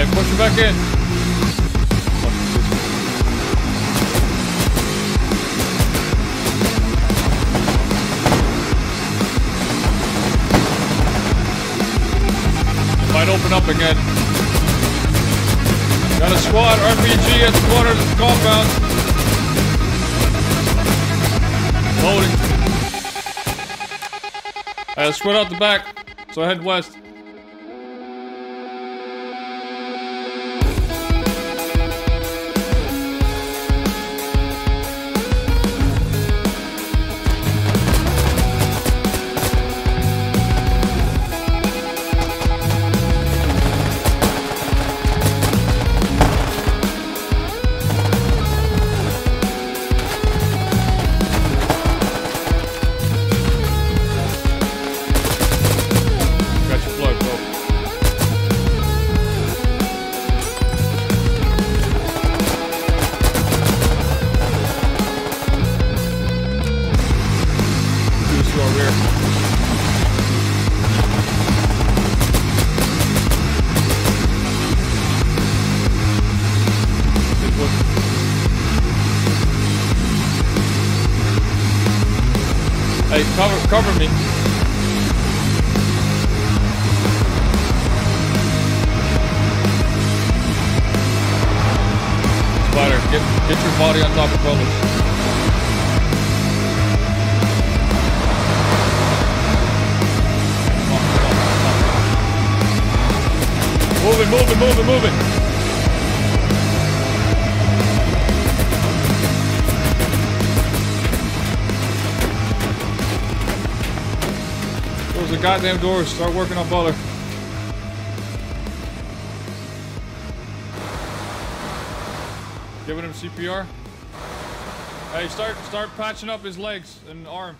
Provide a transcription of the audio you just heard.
in. Might open up again. Got a squad RPG at the corner compound. Loading. I spread out the back, so head west. Hey, cover, cover me. Spider, get get your body on top of on. Moving, moving, moving, moving. The goddamn doors. Start working on Butler. Giving him CPR. Hey, start start patching up his legs and arm.